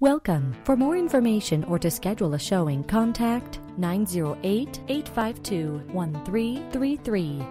Welcome. For more information or to schedule a showing, contact 908 852 1333.